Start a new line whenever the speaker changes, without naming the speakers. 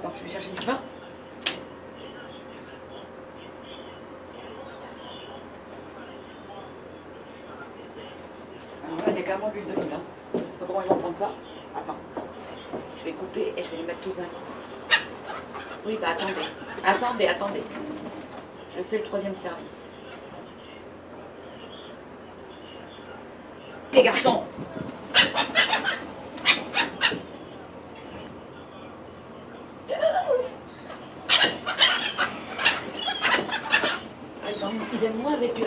attends, je vais chercher du pain. Alors là, il y a carrément l'huile d'olive. Hein. Comment ils vont prendre ça. Attends. Je vais couper et je vais les mettre tous d'un coup. Oui, bah attendez. Attendez, attendez. Je fais le troisième service. Les garçons ils aiment moins avec le